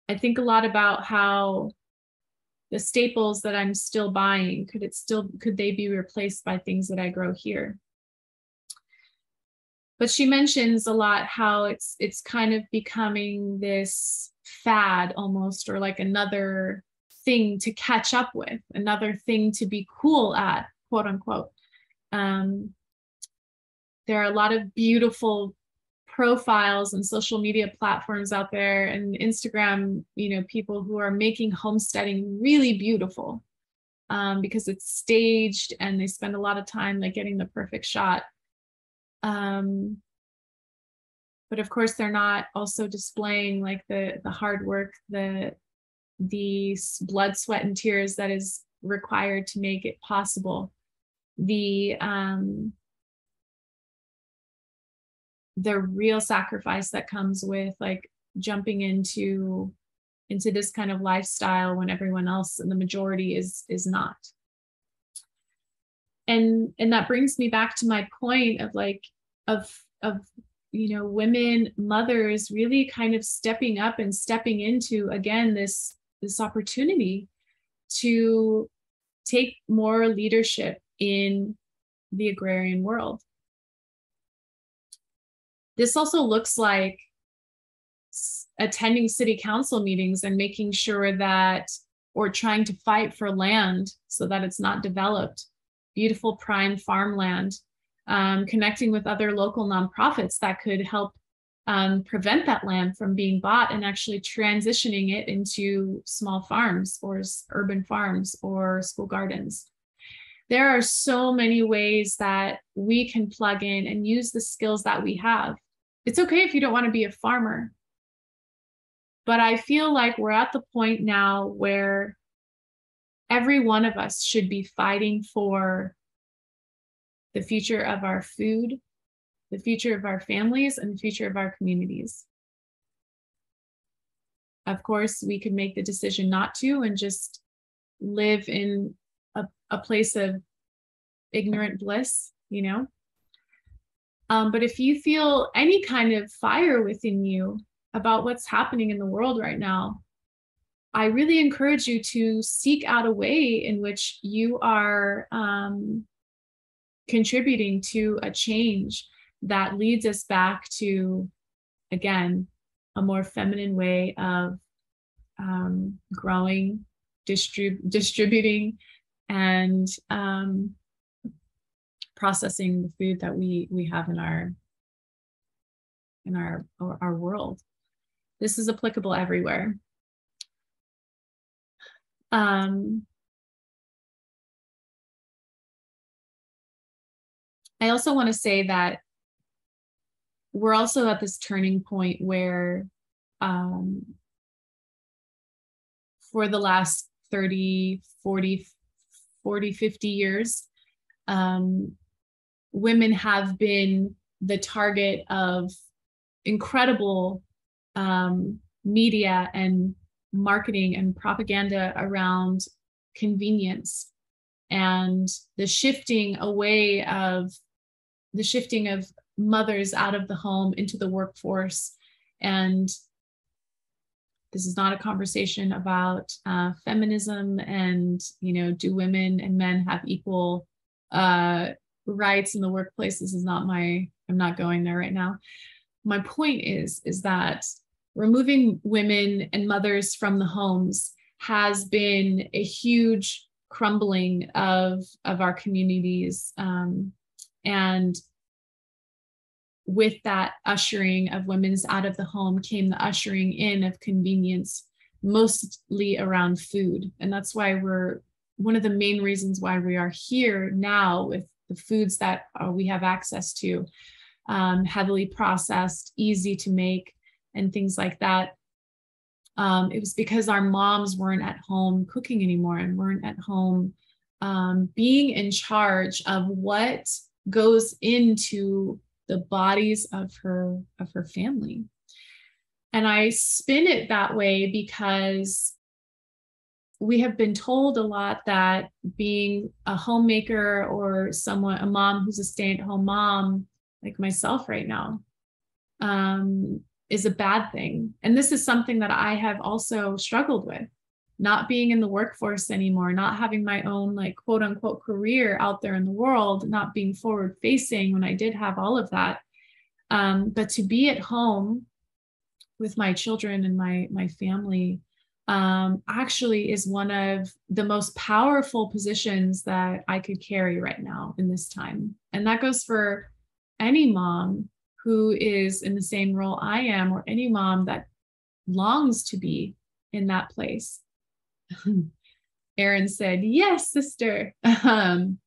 I think a lot about how the staples that I'm still buying could it still could they be replaced by things that I grow here? But she mentions a lot how it's it's kind of becoming this fad almost or like another thing to catch up with another thing to be cool at quote unquote. Um, there are a lot of beautiful profiles and social media platforms out there and instagram you know people who are making homesteading really beautiful um, because it's staged and they spend a lot of time like getting the perfect shot um, but of course, they're not also displaying like the the hard work, the the blood, sweat, and tears that is required to make it possible. The um, the real sacrifice that comes with like jumping into into this kind of lifestyle when everyone else and the majority is is not and and that brings me back to my point of like of of you know women mothers really kind of stepping up and stepping into again this this opportunity to take more leadership in the agrarian world. This also looks like attending city council meetings and making sure that or trying to fight for land so that it's not developed. Beautiful prime farmland um, connecting with other local nonprofits that could help um, prevent that land from being bought and actually transitioning it into small farms or urban farms or school gardens. There are so many ways that we can plug in and use the skills that we have. It's okay if you don't want to be a farmer. But I feel like we're at the point now where every one of us should be fighting for the future of our food, the future of our families, and the future of our communities. Of course, we could make the decision not to and just live in a, a place of ignorant bliss, you know? Um, but if you feel any kind of fire within you about what's happening in the world right now, I really encourage you to seek out a way in which you are um, contributing to a change that leads us back to, again, a more feminine way of um, growing, distrib- distributing, and um, processing the food that we we have in our in our our world. This is applicable everywhere. Um, I also want to say that we're also at this turning point where um, for the last 30, 40, 40, 50 years, um, women have been the target of incredible um, media and marketing and propaganda around convenience and the shifting away of the shifting of mothers out of the home into the workforce. And this is not a conversation about uh, feminism and you know do women and men have equal uh, rights in the workplace? This is not my i'm not going there right now. My point is is that removing women and mothers from the homes has been a huge crumbling of of our communities. Um, and with that ushering of women's out of the home came the ushering in of convenience mostly around food. And that's why we're one of the main reasons why we are here now with the foods that uh, we have access to um, heavily processed easy to make and things like that. Um, it was because our moms weren't at home cooking anymore and weren't at home um, being in charge of what goes into the bodies of her of her family. And i spin it that way because we have been told a lot that being a homemaker or someone a mom who's a stay-at-home mom like myself right now um, is a bad thing. And this is something that i have also struggled with not being in the workforce anymore, not having my own like quote unquote career out there in the world, not being forward facing when I did have all of that. Um, but to be at home with my children and my my family um, actually is one of the most powerful positions that I could carry right now in this time. And that goes for any mom who is in the same role I am, or any mom that longs to be in that place. Aaron said, Yes, sister. Um,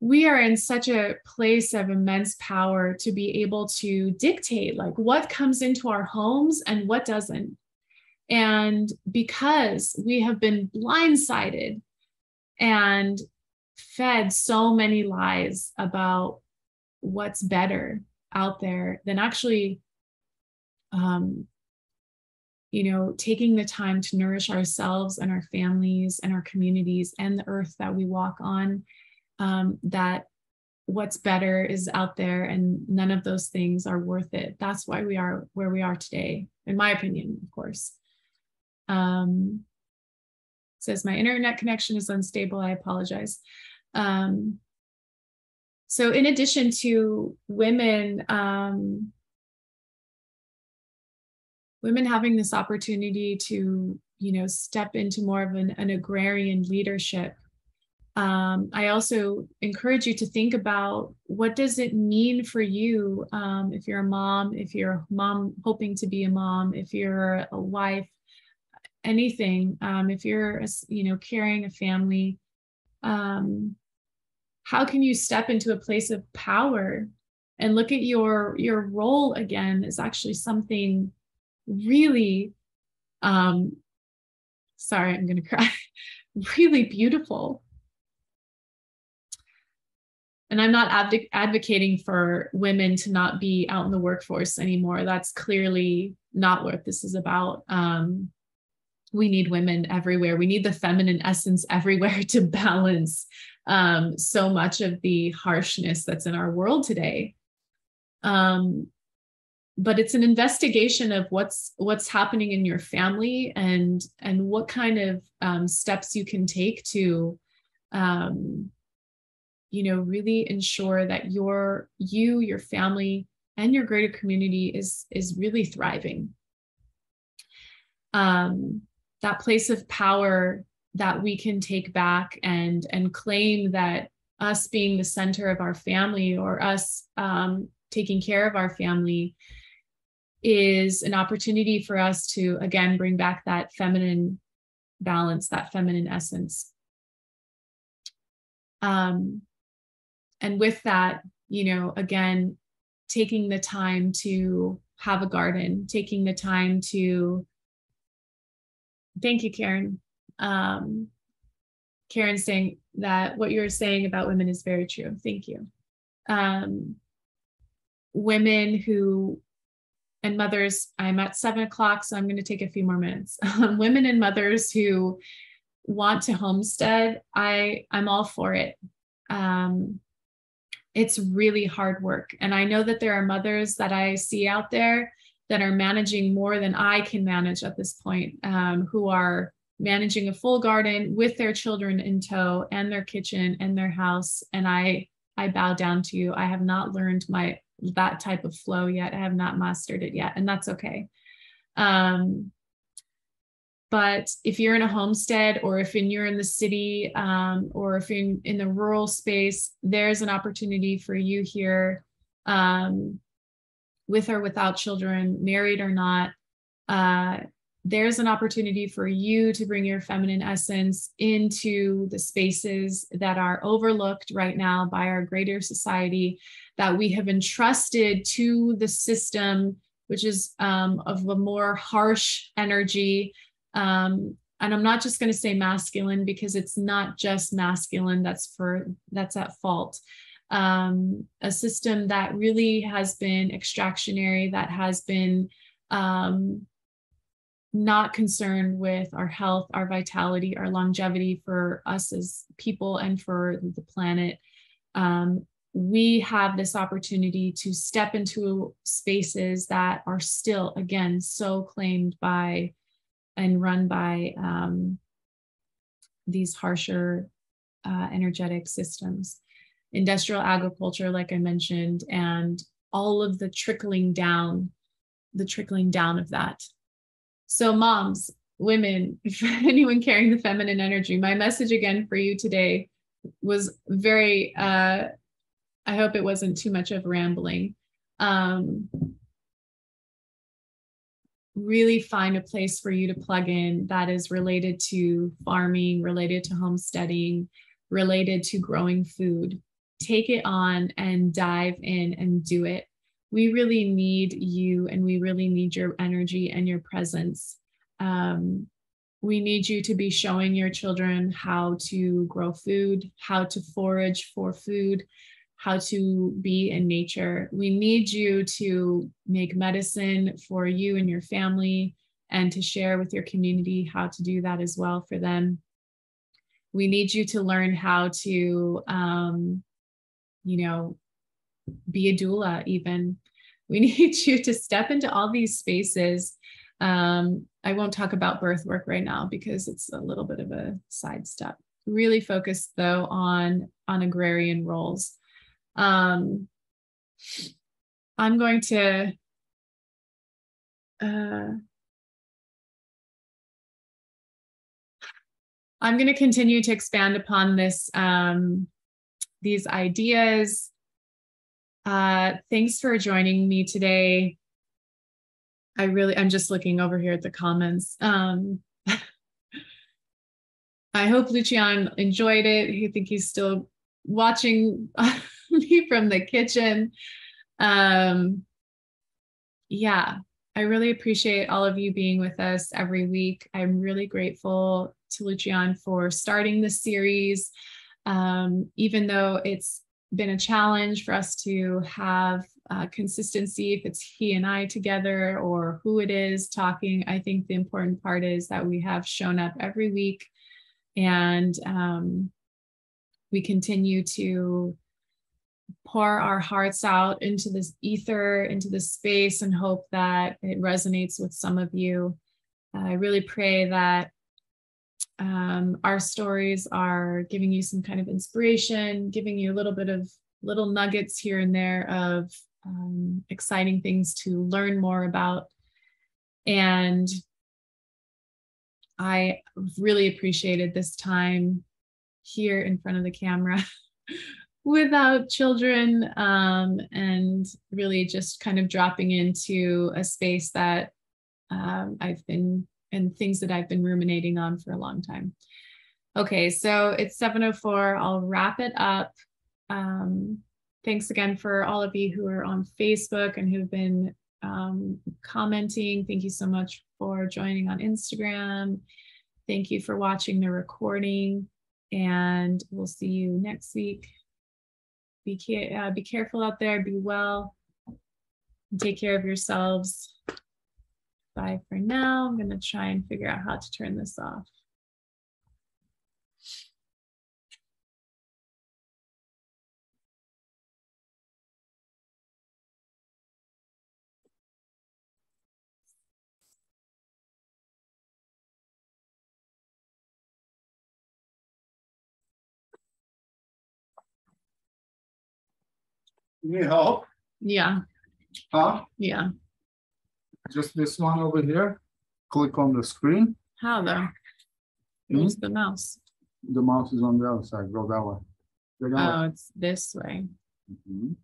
we are in such a place of immense power to be able to dictate like what comes into our homes and what doesn't. And because we have been blindsided and fed so many lies about what's better out there than actually um, you know, taking the time to nourish ourselves and our families and our communities and the earth that we walk on, um, that what's better is out there and none of those things are worth it. That's why we are where we are today, in my opinion, of course. Um, says my internet connection is unstable. I apologize. Um, so in addition to women um, women having this opportunity to you know step into more of an, an agrarian leadership um, i also encourage you to think about what does it mean for you um, if you're a mom if you're a mom hoping to be a mom if you're a wife anything um, if you're you know carrying a family um, how can you step into a place of power and look at your your role again as actually something really um sorry i'm going to cry really beautiful. And i'm not adv- advocating for women to not be out in the workforce anymore. That's clearly not what this is about. Um, we need women everywhere. We need the feminine essence everywhere to balance um, so much of the harshness that's in our world today. Um, but it's an investigation of what's what's happening in your family and and what kind of um, steps you can take to um, you know really ensure that your you your family and your greater community is is really thriving. Um, that place of power that we can take back and and claim that us being the center of our family or us um, taking care of our family is an opportunity for us to again bring back that feminine balance, that feminine essence. Um, and with that, you know, again, taking the time to have a garden, taking the time to. Thank you, Karen. Um, Karen saying that what you're saying about women is very true. Thank you. Um, women who and mothers, I'm at seven o'clock, so I'm going to take a few more minutes. women and mothers who want to homestead, I I'm all for it. Um, it's really hard work, and I know that there are mothers that I see out there that are managing more than I can manage at this point, um, who are managing a full garden with their children in tow and their kitchen and their house. And I I bow down to you. I have not learned my that type of flow yet. I have not mastered it yet, and that's okay. Um, but if you're in a homestead or if in, you're in the city um, or if you're in, in, the rural space, there's an opportunity for you here um, with or without children, married or not. Uh, there's an opportunity for you to bring your feminine essence into the spaces that are overlooked right now by our greater society that we have entrusted to the system, which is um, of a more harsh energy. Um, and I'm not just going to say masculine because it's not just masculine that's for that's at fault. Um, a system that really has been extractionary, that has been um, not concerned with our health, our vitality, our longevity for us as people and for the planet. Um, we have this opportunity to step into spaces that are still, again, so claimed by and run by um, these harsher uh, energetic systems. Industrial agriculture, like I mentioned, and all of the trickling down, the trickling down of that so, moms, women, anyone carrying the feminine energy, my message again for you today was very, uh, I hope it wasn't too much of rambling. Um, really find a place for you to plug in that is related to farming, related to homesteading, related to growing food. Take it on and dive in and do it we really need you and we really need your energy and your presence. Um, we need you to be showing your children how to grow food, how to forage for food, how to be in nature. We need you to make medicine for you and your family and to share with your community how to do that as well for them. We need you to learn how to, um, you know, be a doula even. We need you to step into all these spaces. Um, i won't talk about birth work right now because it's a little bit of a sidestep. Really focused though on on agrarian roles. Um, i'm going to uh, i'm going to continue to expand upon this um, these ideas uh, thanks for joining me today. I really, I'm just looking over here at the comments. Um, I hope Lucian enjoyed it. I think he's still watching me from the kitchen. Um, yeah, I really appreciate all of you being with us every week. I'm really grateful to Lucian for starting this series. Um, even though it's been a challenge for us to have uh, consistency if it's he and I together or who it is talking. I think the important part is that we have shown up every week and um, we continue to pour our hearts out into this ether, into this space, and hope that it resonates with some of you. I really pray that um, our stories are giving you some kind of inspiration, giving you a little bit of little nuggets here and there of um, exciting things to learn more about. And I really appreciated this time here in front of the camera without children um, and really just kind of dropping into a space that um, I've been and things that I've been ruminating on for a long time. Okay, so it's 7.04. I'll wrap it up. Um, thanks again for all of you who are on Facebook and who've been um, commenting. Thank you so much for joining on Instagram. Thank you for watching the recording, and we'll see you next week. Be uh, be careful out there. Be well. Take care of yourselves. Bye for now. I'm gonna try and figure out how to turn this off. Need help? Yeah, Huh? yeah. Just this one over here. Click on the screen. How though? Hmm? Where's the mouse? The mouse is on the other side. Go that way. Go that way. Oh, it's this way. Mhm.